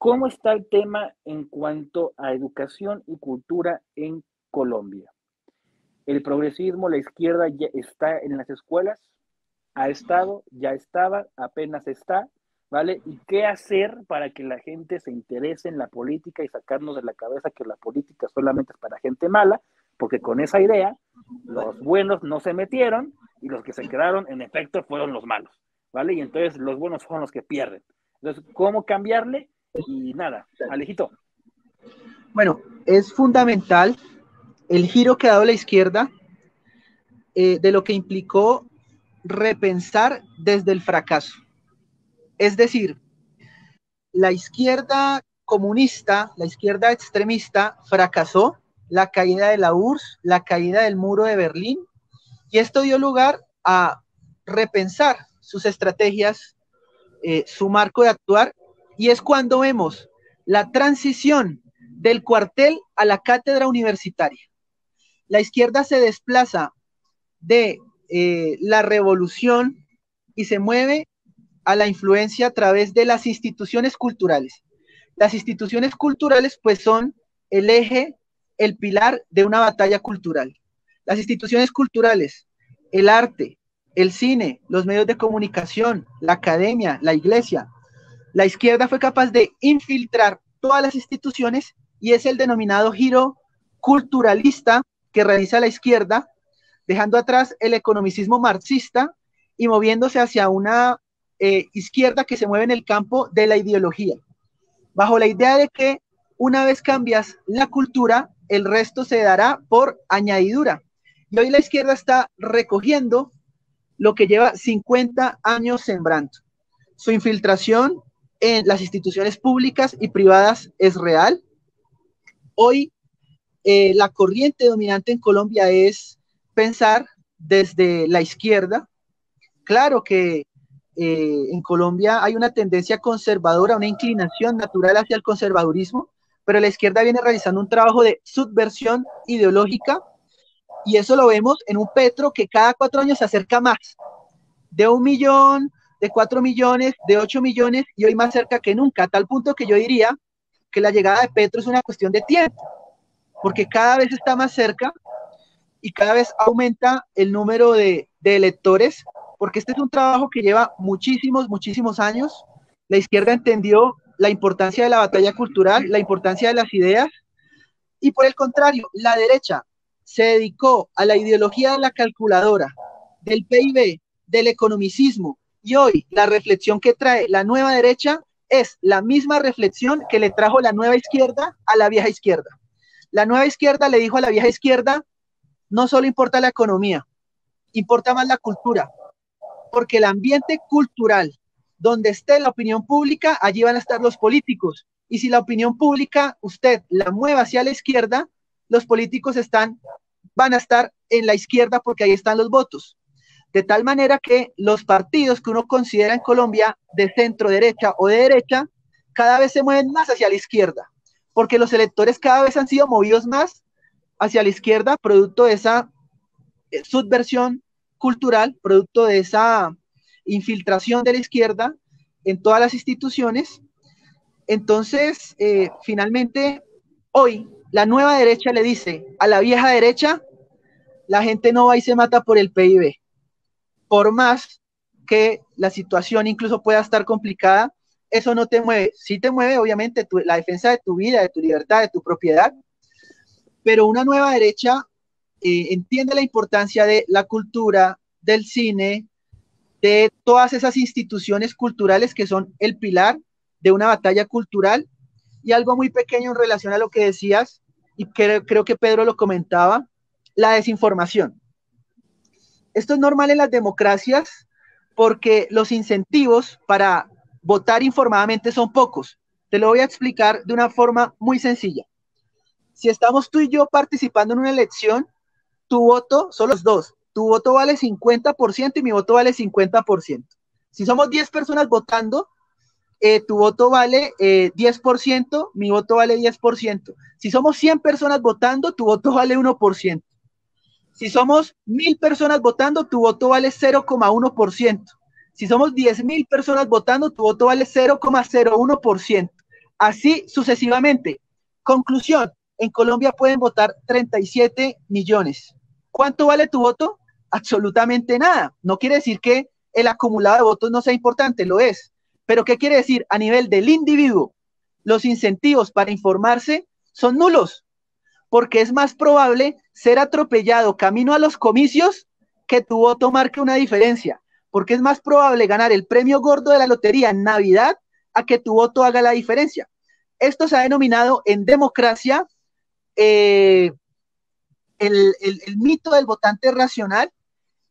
¿Cómo está el tema en cuanto a educación y cultura en Colombia? El progresismo, la izquierda ya está en las escuelas, ha estado, ya estaba, apenas está, ¿vale? ¿Y qué hacer para que la gente se interese en la política y sacarnos de la cabeza que la política solamente es para gente mala? Porque con esa idea, los buenos no se metieron y los que se quedaron, en efecto, fueron los malos, ¿vale? Y entonces los buenos son los que pierden. Entonces, ¿cómo cambiarle? Y nada, Alejito. Bueno, es fundamental el giro que ha dado la izquierda eh, de lo que implicó repensar desde el fracaso. Es decir, la izquierda comunista, la izquierda extremista fracasó, la caída de la URSS, la caída del muro de Berlín, y esto dio lugar a repensar sus estrategias, eh, su marco de actuar, y es cuando vemos la transición del cuartel a la cátedra universitaria. La izquierda se desplaza de eh, la revolución y se mueve a la influencia a través de las instituciones culturales. Las instituciones culturales pues son el eje, el pilar de una batalla cultural. Las instituciones culturales, el arte, el cine, los medios de comunicación, la academia, la iglesia. La izquierda fue capaz de infiltrar todas las instituciones y es el denominado giro culturalista que realiza la izquierda dejando atrás el economicismo marxista y moviéndose hacia una eh, izquierda que se mueve en el campo de la ideología, bajo la idea de que una vez cambias la cultura, el resto se dará por añadidura. Y hoy la izquierda está recogiendo lo que lleva 50 años sembrando. Su infiltración en las instituciones públicas y privadas es real. Hoy eh, la corriente dominante en Colombia es pensar desde la izquierda. Claro que eh, en Colombia hay una tendencia conservadora, una inclinación natural hacia el conservadurismo, pero la izquierda viene realizando un trabajo de subversión ideológica y eso lo vemos en un Petro que cada cuatro años se acerca más, de un millón, de cuatro millones, de ocho millones y hoy más cerca que nunca, a tal punto que yo diría que la llegada de Petro es una cuestión de tiempo, porque cada vez está más cerca y cada vez aumenta el número de, electores, porque este es un trabajo que lleva muchísimos, muchísimos años. La izquierda entendió la importancia de la batalla cultural, la importancia de las ideas, y por el contrario, la derecha se dedicó a la ideología de la calculadora, del PIB, del economicismo, y hoy la reflexión que trae la nueva derecha es la misma reflexión que le trajo la nueva izquierda a la vieja izquierda. La nueva izquierda le dijo a la vieja izquierda, no solo importa la economía, importa más la cultura, porque el ambiente cultural, donde esté la opinión pública, allí van a estar los políticos. Y si la opinión pública usted la mueve hacia la izquierda, los políticos están, van a estar en la izquierda porque ahí están los votos. De tal manera que los partidos que uno considera en Colombia de centro derecha o de derecha, cada vez se mueven más hacia la izquierda, porque los electores cada vez han sido movidos más hacia la izquierda, producto de esa eh, subversión cultural, producto de esa infiltración de la izquierda en todas las instituciones. Entonces, eh, finalmente, hoy la nueva derecha le dice a la vieja derecha, la gente no va y se mata por el PIB. Por más que la situación incluso pueda estar complicada, eso no te mueve. Sí te mueve, obviamente, la defensa de tu vida, de tu libertad, de tu propiedad, pero una nueva derecha eh, entiende la importancia de la cultura, del cine, de todas esas instituciones culturales que son el pilar de una batalla cultural. Y algo muy pequeño en relación a lo que decías, y creo, creo que Pedro lo comentaba, la desinformación. Esto es normal en las democracias porque los incentivos para votar informadamente son pocos. Te lo voy a explicar de una forma muy sencilla si estamos tú y yo participando en una elección, tu voto son los dos. Tu voto vale 50% y mi voto vale 50%. Si somos 10 personas votando, eh, tu voto vale 10%, eh, mi voto vale 10%. Si somos 100 personas votando, tu voto vale 1%. Si somos 1000 personas votando, tu voto vale 0,1%. Si somos 10.000 personas votando, tu voto vale 0,01%. Así sucesivamente. Conclusión, en Colombia pueden votar 37 millones. ¿Cuánto vale tu voto? Absolutamente nada. No quiere decir que el acumulado de votos no sea importante, lo es. Pero ¿qué quiere decir? A nivel del individuo, los incentivos para informarse son nulos, porque es más probable ser atropellado camino a los comicios que tu voto marque una diferencia, porque es más probable ganar el premio gordo de la lotería en Navidad a que tu voto haga la diferencia. Esto se ha denominado en democracia eh, el, el mito del votante racional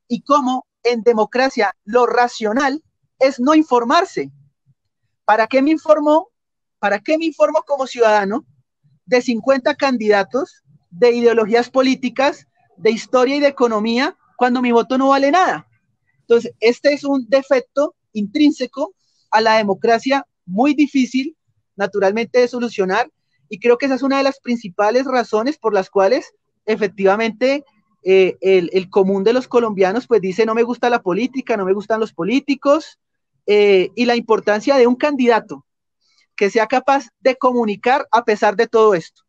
y cómo en democracia lo racional es no informarse. ¿Para qué me informo? ¿Para qué me informo como ciudadano de 50 candidatos de ideologías políticas, de historia y de economía cuando mi voto no vale nada? Entonces, este es un defecto intrínseco a la democracia muy difícil, naturalmente, de solucionar. Y creo que esa es una de las principales razones por las cuales efectivamente eh, el, común de los colombianos pues dice no me gusta la política, no me gustan los políticos eh, y la importancia de un candidato que sea capaz de comunicar a pesar de todo esto.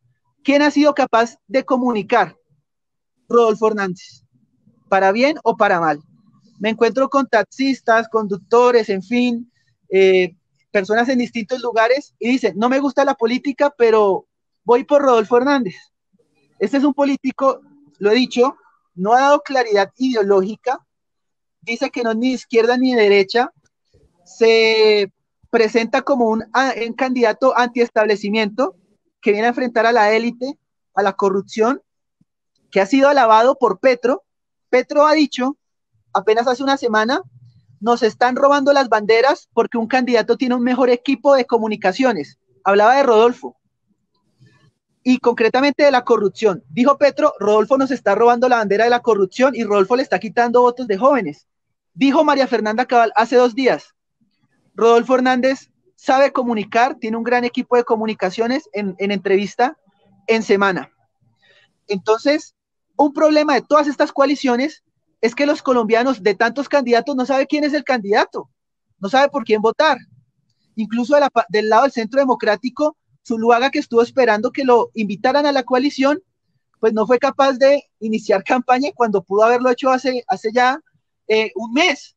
¿Quién ha sido capaz de comunicar? Rodolfo Hernández, para bien o para mal. Me encuentro con taxistas, conductores, en fin, eh, personas en distintos lugares y dicen, no me gusta la política, pero voy por Rodolfo Hernández. Este es un político, lo he dicho, no ha dado claridad ideológica, dice que no es ni izquierda ni derecha, se presenta como un, un candidato antiestablecimiento que viene a enfrentar a la élite, a la corrupción, que ha sido alabado por Petro. Petro ha dicho, apenas hace una semana, nos están robando las banderas porque un candidato tiene un mejor equipo de comunicaciones. Hablaba de Rodolfo y concretamente de la corrupción. Dijo Petro, Rodolfo nos está robando la bandera de la corrupción y Rodolfo le está quitando votos de jóvenes. Dijo María Fernanda Cabal hace dos días, Rodolfo Hernández sabe comunicar, tiene un gran equipo de comunicaciones en, en entrevista en semana. Entonces, un problema de todas estas coaliciones es que los colombianos de tantos candidatos no sabe quién es el candidato, no sabe por quién votar. Incluso del lado del Centro Democrático, Zuluaga, que estuvo esperando que lo invitaran a la coalición, pues no fue capaz de iniciar campaña cuando pudo haberlo hecho hace, hace ya eh, un mes.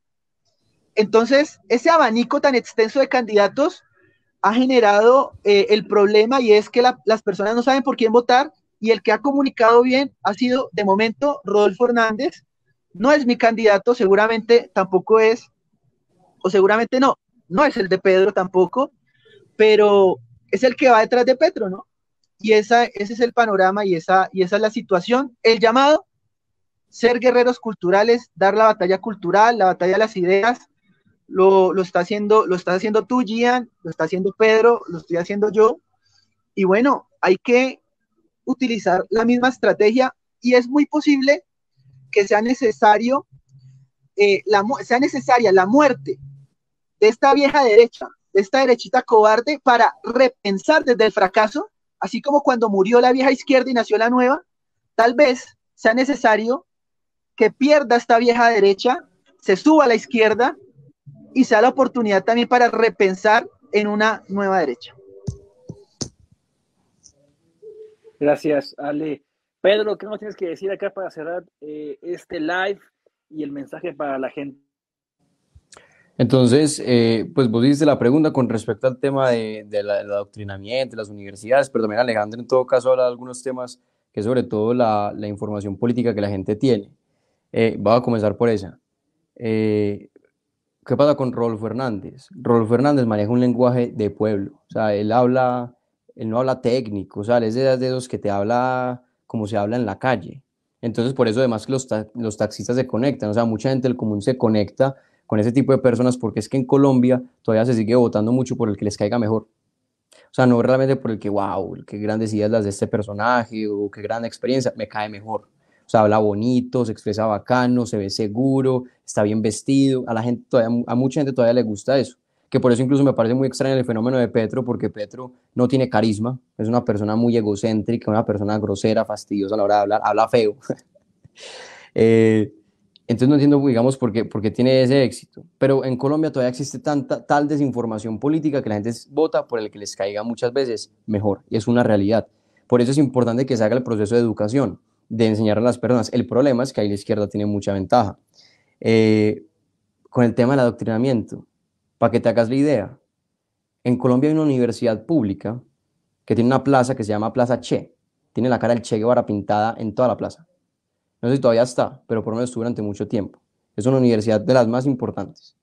Entonces, ese abanico tan extenso de candidatos ha generado eh, el problema y es que las personas no saben por quién votar y el que ha comunicado bien ha sido, de momento, Rodolfo Hernández. No es mi candidato, seguramente tampoco es, o seguramente no, no es el de Pedro tampoco, pero es el que va detrás de Petro, ¿no? Y esa, ese es el panorama y esa, y esa es la situación. El llamado, ser guerreros culturales, dar la batalla cultural, la batalla de las ideas, lo, está haciendo, lo está haciendo tú, Gian, lo está haciendo Pedro, lo estoy haciendo yo. Y bueno, hay que utilizar la misma estrategia y es muy posible que sea necesario, eh, la, sea necesaria la muerte de esta vieja derecha, de esta derechita cobarde para repensar desde el fracaso, así como cuando murió la vieja izquierda y nació la nueva, tal vez sea necesario que pierda esta vieja derecha, se suba a la izquierda y sea la oportunidad también para repensar en una nueva derecha. Gracias, Ale. Pedro, ¿qué nos tienes que decir acá para cerrar eh, este live y el mensaje para la gente? Entonces, eh, pues vos dices la pregunta con respecto al tema de, del adoctrinamiento, de las universidades, pero también Alejandro en todo caso habla de algunos temas que sobre todo la, la información política que la gente tiene. Eh, voy a comenzar por esa. Eh, ¿Qué pasa con Rolfo Hernández? Rolfo Hernández maneja un lenguaje de pueblo, o sea, él habla, él no habla técnico, o sea, es de esos que te habla como se habla en la calle. Entonces, por eso además los, los taxistas se conectan, o sea, mucha gente del común se conecta con ese tipo de personas porque es que en Colombia todavía se sigue votando mucho por el que les caiga mejor. O sea, no realmente por el que, wow, qué grandes ideas las de este personaje o qué gran experiencia, me cae mejor. Sea, habla bonito, se expresa bacano, se ve seguro, está bien vestido. A la gente todavía, a mucha gente todavía le gusta eso. Que por eso incluso me parece muy extraño el fenómeno de Petro, porque Petro no tiene carisma, es una persona muy egocéntrica, una persona grosera, fastidiosa a la hora de hablar, habla feo. eh, Entonces no entiendo, digamos, por qué, por qué tiene ese éxito. Pero en Colombia todavía existe tanta, tal desinformación política que la gente vota por el que les caiga muchas veces mejor. Y es una realidad. Por eso es importante que se haga el proceso de educación, de enseñar a las personas. El problema es que ahí la izquierda tiene mucha ventaja. Eh, con el tema del adoctrinamiento, para que te hagas la idea, en Colombia hay una universidad pública que tiene una plaza que se llama Plaza Che. Tiene la cara del Che Guevara pintada en toda la plaza. No sé si todavía está, pero por lo menos estuvo durante mucho tiempo. Es una universidad de las más importantes.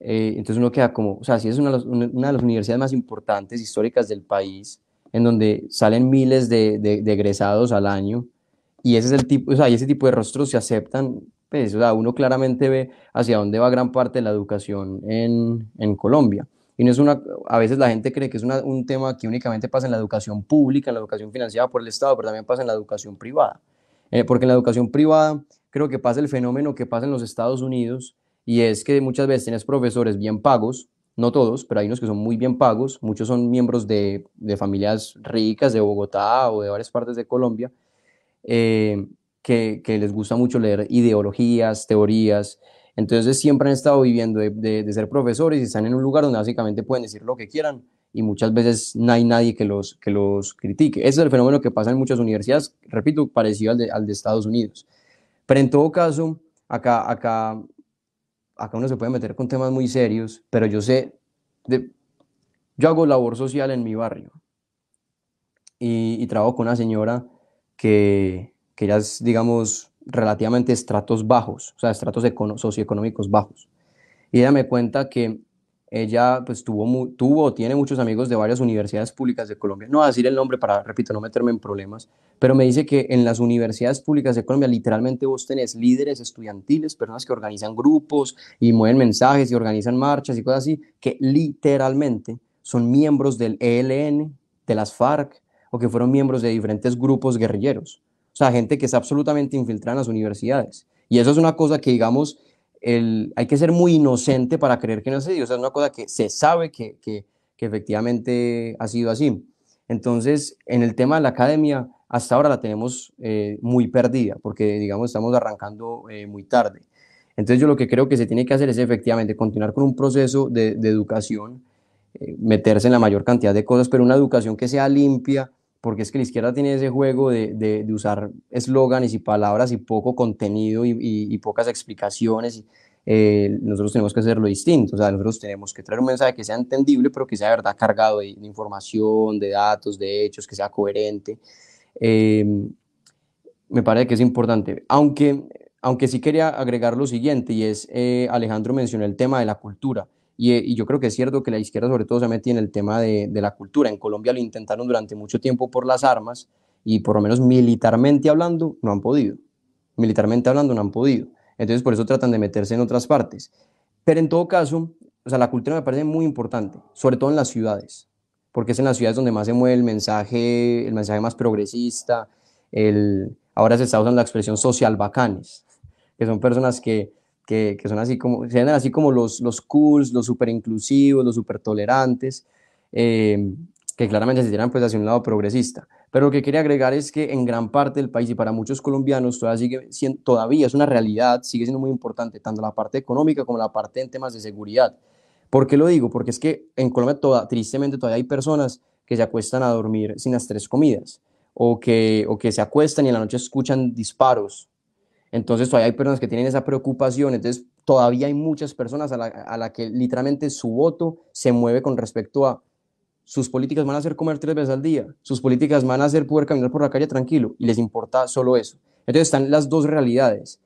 Eh, entonces uno queda como, o sea, si es una, una, de las universidades más importantes históricas del país, en donde salen miles de, de, egresados al año, y ese es el tipo, o sea, ese tipo de rostros se aceptan, pues, o sea, uno claramente ve hacia dónde va gran parte de la educación en, en Colombia. Y no es una, a veces la gente cree que es una, un tema que únicamente pasa en la educación pública, en la educación financiada por el Estado, pero también pasa en la educación privada. Eh, porque en la educación privada creo que pasa el fenómeno que pasa en los Estados Unidos y es que muchas veces tienes profesores bien pagos, no todos, pero hay unos que son muy bien pagos, muchos son miembros de, de familias ricas de Bogotá o de varias partes de Colombia, eh, que, les gusta mucho leer ideologías, teorías, entonces siempre han estado viviendo de, ser profesores y están en un lugar donde básicamente pueden decir lo que quieran y muchas veces no hay nadie que los, que los critique. Ese es el fenómeno que pasa en muchas universidades, repito, parecido al de, al de Estados Unidos. Pero en todo caso, acá, acá, acá uno se puede meter con temas muy serios, pero yo sé, de, yo hago labor social en mi barrio y trabajo con una señora que, que ya es, digamos, relativamente estratos bajos, o sea, estratos socioeconómicos bajos. Y ella me cuenta que ella pues tuvo, tuvo tiene muchos amigos de varias universidades públicas de Colombia. No voy a decir el nombre para, repito, no meterme en problemas, pero me dice que en las universidades públicas de Colombia literalmente vos tenés líderes estudiantiles, personas que organizan grupos y mueven mensajes y organizan marchas y cosas así, que literalmente son miembros del ELN, de las FARC, o que fueron miembros de diferentes grupos guerrilleros. O sea, gente que es absolutamente infiltrada en las universidades. Y eso es una cosa que, digamos, hay que ser muy inocente para creer que no es así. O sea, es una cosa que se sabe que, que, efectivamente ha sido así. Entonces, en el tema de la academia, hasta ahora la tenemos eh, muy perdida, porque, digamos, estamos arrancando eh, muy tarde. Entonces, yo lo que creo que se tiene que hacer es efectivamente continuar con un proceso de, de educación, eh, meterse en la mayor cantidad de cosas, pero una educación que sea limpia, porque es que la izquierda tiene ese juego de, de, usar eslóganes y palabras y poco contenido y, y, pocas explicaciones. Eh, nosotros tenemos que hacerlo distinto, o sea, nosotros tenemos que traer un mensaje que sea entendible, pero que sea de verdad cargado de, información, de datos, de hechos, que sea coherente. Eh, me parece que es importante, aunque, aunque sí quería agregar lo siguiente, y es, eh, Alejandro mencionó el tema de la cultura. Eh, y, yo creo que es cierto que la izquierda sobre todo se mete en el tema de, de, la cultura. En Colombia lo intentaron durante mucho tiempo por las armas y por lo menos militarmente hablando no han podido. Militarmente hablando no han podido. Entonces por eso tratan de meterse en otras partes. Pero en todo caso, o sea, la cultura me parece muy importante, sobre todo en las ciudades, porque es en las ciudades donde más se mueve el mensaje, el mensaje más progresista. El, ahora se está usando la expresión social bacanes, que son personas que que, son así como, se así como los, los cools, los super inclusivos, los super tolerantes, eh, que claramente se tiran pues hacia un lado progresista. Pero lo que quería agregar es que en gran parte del país y para muchos colombianos todavía, sigue siendo, todavía es una realidad, sigue siendo muy importante, tanto la parte económica como la parte en temas de seguridad. ¿Por qué lo digo? Porque es que en Colombia toda, tristemente todavía hay personas que se acuestan a dormir sin las tres comidas o que, o que se acuestan y en la noche escuchan disparos entonces todavía hay personas que tienen esa preocupación, entonces todavía hay muchas personas a la, que literalmente su voto se mueve con respecto a sus políticas van a ser comer tres veces al día, sus políticas van a ser poder caminar por la calle tranquilo y les importa solo eso. Entonces están las dos realidades.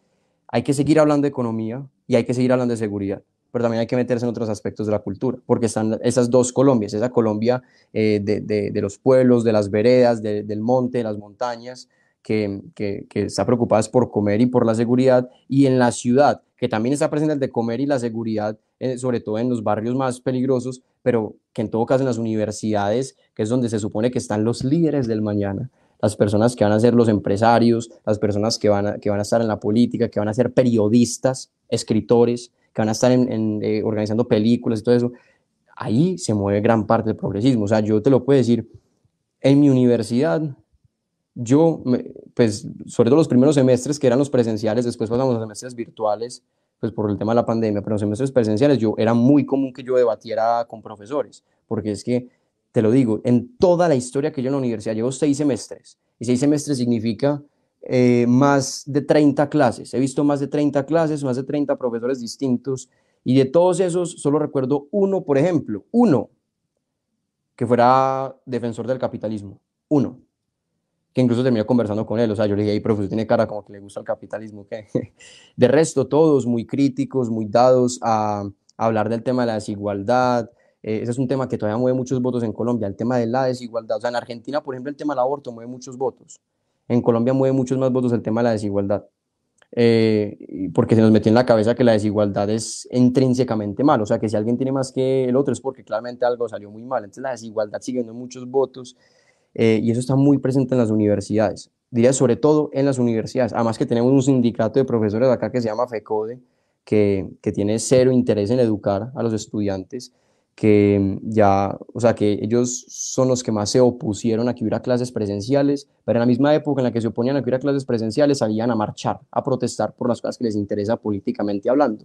Hay que seguir hablando de economía y hay que seguir hablando de seguridad, pero también hay que meterse en otros aspectos de la cultura, porque están esas dos Colombias, esa Colombia eh, de, los pueblos, de las veredas, del monte, de las montañas, que, que, está preocupada por comer y por la seguridad, y en la ciudad, que también está presente el de comer y la seguridad, eh, sobre todo en los barrios más peligrosos, pero que en todo caso en las universidades, que es donde se supone que están los líderes del mañana, las personas que van a ser los empresarios, las personas que van a, que van a estar en la política, que van a ser periodistas, escritores, que van a estar en, eh, organizando películas y todo eso, ahí se mueve gran parte del progresismo. O sea, yo te lo puedo decir, en mi universidad yo, pues, sobre todo los primeros semestres que eran los presenciales, después pasamos a semestres virtuales, pues por el tema de la pandemia, pero los semestres presenciales yo era muy común que yo debatiera con profesores, porque es que, te lo digo, en toda la historia que yo en la universidad llevo seis semestres, y seis semestres significa eh, más de 30 clases, he visto más de 30 clases, más de 30 profesores distintos, y de todos esos solo recuerdo uno, por ejemplo, uno que fuera defensor del capitalismo, uno que incluso terminó conversando con él, o sea, yo le dije, hey, profe, tiene cara como que le gusta el capitalismo, ¿qué? De resto, todos muy críticos, muy dados a, hablar del tema de la desigualdad, eh, ese es un tema que todavía mueve muchos votos en Colombia, el tema de la desigualdad, o sea, en Argentina, por ejemplo, el tema del aborto mueve muchos votos, en Colombia mueve muchos más votos el tema de la desigualdad, eh, porque se nos metió en la cabeza que la desigualdad es intrínsecamente mal, o sea, que si alguien tiene más que el otro es porque claramente algo salió muy mal, entonces la desigualdad sigue muchos votos, eh, y eso está muy presente en las universidades, diría sobre todo en las universidades. Además que tenemos un sindicato de profesores acá que se llama FECODE, que, que tiene cero interés en educar a los estudiantes, que ya, o sea, que ellos son los que más se opusieron a que hubiera clases presenciales, pero en la misma época en la que se oponían a que hubiera clases presenciales, salían a marchar, a protestar por las cosas que les interesa políticamente hablando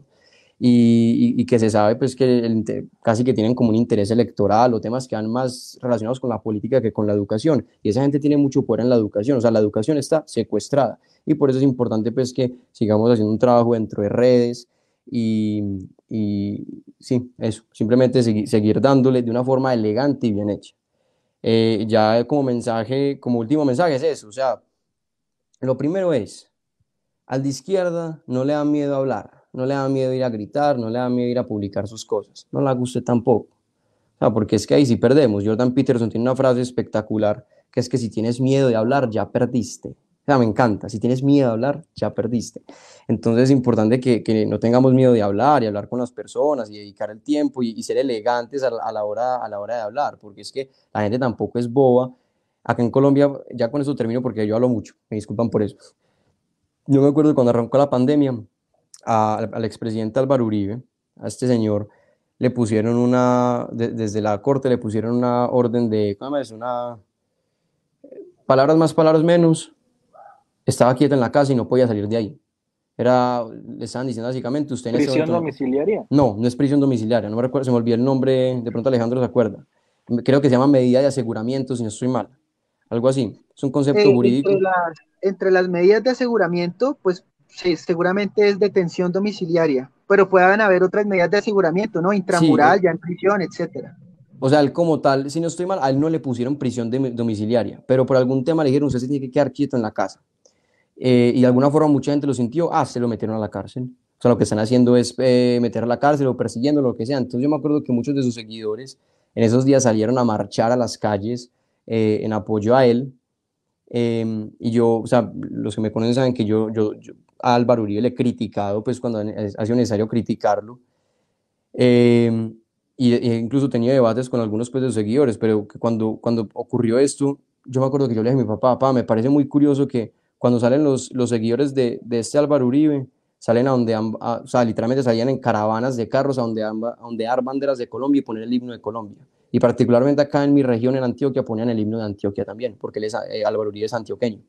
y, que se sabe pues que casi que tienen como un interés electoral o temas que van más relacionados con la política que con la educación. Y esa gente tiene mucho poder en la educación, o sea, la educación está secuestrada. Y por eso es importante pues que sigamos haciendo un trabajo dentro de redes y, y sí, eso, simplemente seguir, seguir, dándole de una forma elegante y bien hecha. Eh, ya como mensaje, como último mensaje es eso, o sea, lo primero es, al de izquierda no le da miedo hablar no le da miedo ir a gritar, no le da miedo ir a publicar sus cosas, no la guste tampoco. O porque es que ahí sí perdemos. Jordan Peterson tiene una frase espectacular, que es que si tienes miedo de hablar, ya perdiste. O sea, me encanta, si tienes miedo de hablar, ya perdiste. Entonces es importante que, que no tengamos miedo de hablar y hablar con las personas y dedicar el tiempo y, ser elegantes a, la hora, a la hora de hablar, porque es que la gente tampoco es boba. Acá en Colombia, ya con eso termino porque yo hablo mucho, me disculpan por eso. Yo me acuerdo cuando arrancó la pandemia, al expresidente Álvaro Uribe, a este señor, le pusieron una, desde la corte le pusieron una orden de, ¿cómo es? Una, palabras más, palabras menos, estaba quieto en la casa y no podía salir de ahí. Era, le estaban diciendo básicamente, usted en ¿Prisión domiciliaria? No, no es prisión domiciliaria, no me recuerdo, se me olvidó el nombre, de pronto Alejandro se acuerda. Creo que se llama medida de aseguramiento, si no estoy mal. Algo así. Es un concepto eh, jurídico. Entre las, entre las medidas de aseguramiento, pues Sí, seguramente es detención domiciliaria, pero pueden haber otras medidas de aseguramiento, ¿no? Intramural, ya en prisión, etcétera. O sea, él como tal, si no estoy mal, a él no le pusieron prisión domiciliaria, pero por algún tema le dijeron, usted se tiene que quedar quieto en la casa. Eh, y de alguna forma mucha gente lo sintió, ah, se lo metieron a la cárcel. O sea, lo que están haciendo es eh, meter a la cárcel o persiguiendo, lo que sea. Entonces yo me acuerdo que muchos de sus seguidores en esos días salieron a marchar a las calles eh, en apoyo a él. Em, y yo, o sea, los que me conocen saben que yo, yo, yo a Álvaro Uribe le he criticado, pues cuando ha sido necesario criticarlo. Eh, y, incluso tenía debates con algunos pues, de sus seguidores, pero cuando, cuando ocurrió esto, yo me acuerdo que yo le dije a mi papá, papá, me parece muy curioso que cuando salen los, los seguidores de, de este Álvaro Uribe, salen a donde, o sea, literalmente salían en caravanas de carros a donde, a banderas de Colombia y poner el himno de Colombia. Y particularmente acá en mi región, en Antioquia, ponían el himno de Antioquia también, porque él es, eh, Álvaro Uribe es antioqueño.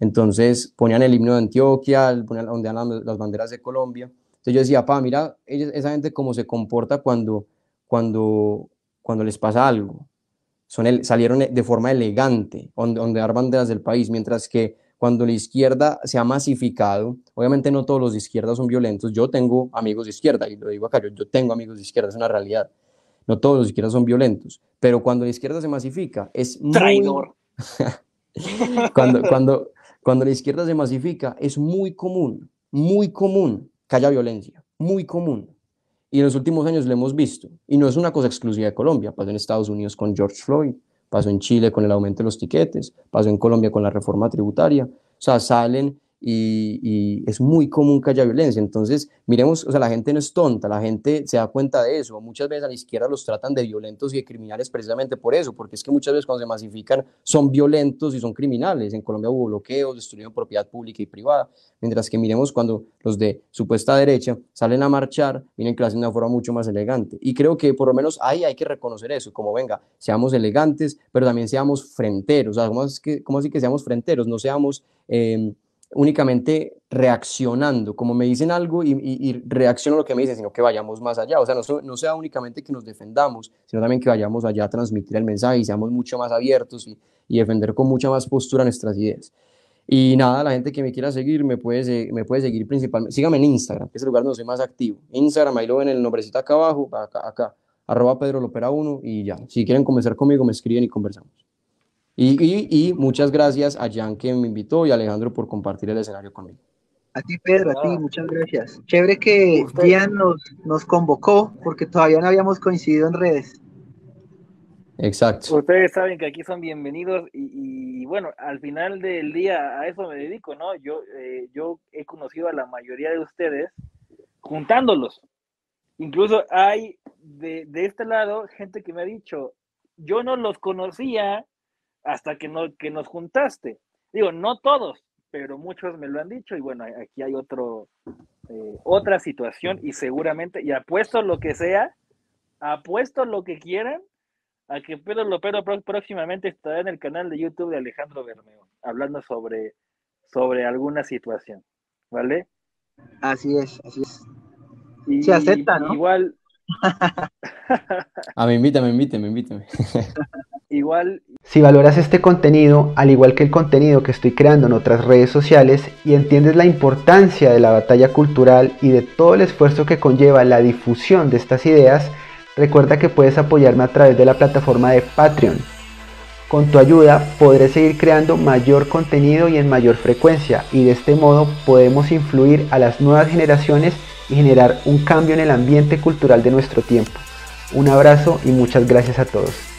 Entonces ponían el himno de Antioquia, ponían donde las banderas de Colombia. Entonces yo decía, pa, mira esa gente cómo se comporta cuando, cuando, cuando les pasa algo. Son el, salieron de forma elegante, ondear banderas del país, mientras que cuando la izquierda se ha masificado, obviamente no todos los de izquierda son violentos, yo tengo amigos de izquierda, y lo digo acá, yo, yo tengo amigos de izquierda, es una realidad, no todos los de izquierda son violentos, pero cuando la izquierda se masifica, es muy... Traidor. cuando, cuando, cuando la izquierda se masifica, es muy común, muy común que haya violencia, muy común. Y en los últimos años lo hemos visto. Y no es una cosa exclusiva de Colombia. Pasó en Estados Unidos con George Floyd, pasó en Chile con el aumento de los tiquetes, pasó en Colombia con la reforma tributaria. O sea, salen y, es muy común que haya violencia. Entonces, miremos, o sea, la gente no es tonta, la gente se da cuenta de eso. Muchas veces a la izquierda los tratan de violentos y de criminales precisamente por eso, porque es que muchas veces cuando se masifican son violentos y son criminales. En Colombia hubo bloqueos, destruyeron propiedad pública y privada, mientras que miremos cuando los de supuesta derecha salen a marchar, miren que lo hacen de una forma mucho más elegante. Y creo que por lo menos ahí hay que reconocer eso, como venga, seamos elegantes, pero también seamos fronteros. O sea, ¿cómo, es que, cómo así que seamos fronteros? No seamos... Eh, únicamente reaccionando, como me dicen algo y, reacciono a lo que me dicen, sino que vayamos más allá. O sea, no, sea únicamente que nos defendamos, sino también que vayamos allá a transmitir el mensaje y seamos mucho más abiertos y, defender con mucha más postura nuestras ideas. Y nada, la gente que me quiera seguir me puede, me puede seguir principalmente. Síganme en Instagram, que es el lugar donde soy más activo. Instagram, ahí lo ven el nombrecito acá abajo, acá, acá, arroba Pedro Lopera 1 y ya. Si quieren conversar conmigo, me escriben y conversamos. Y, muchas gracias a Jan que me invitó y a Alejandro por compartir el escenario conmigo. A ti, Pedro, a ti, muchas gracias. Chévere que Jan nos, nos convocó porque todavía no habíamos coincidido en redes. Exacto. Ustedes saben que aquí son bienvenidos y, bueno, al final del día a eso me dedico, ¿no? Yo, eh, yo he conocido a la mayoría de ustedes juntándolos. Incluso hay de, de este lado gente que me ha dicho, yo no los conocía, hasta que, no, que nos juntaste. Digo, no todos, pero muchos me lo han dicho y bueno, aquí hay otro, eh, otra situación y seguramente, y apuesto lo que sea, apuesto lo que quieran, a que Pedro Lopero próximamente estará en el canal de YouTube de Alejandro Bermeo, hablando sobre, sobre alguna situación, ¿vale? Así es, así es. Y, Se acepta, ¿no? Igual. ah, me invítame, invítame, invítame. Si valoras este contenido, al igual que el contenido que estoy creando en otras redes sociales, y entiendes la importancia de la batalla cultural y de todo el esfuerzo que conlleva la difusión de estas ideas, recuerda que puedes apoyarme a través de la plataforma de Patreon. Con tu ayuda podré seguir creando mayor contenido y en mayor frecuencia, y de este modo podemos influir a las nuevas generaciones y generar un cambio en el ambiente cultural de nuestro tiempo. Un abrazo y muchas gracias a todos.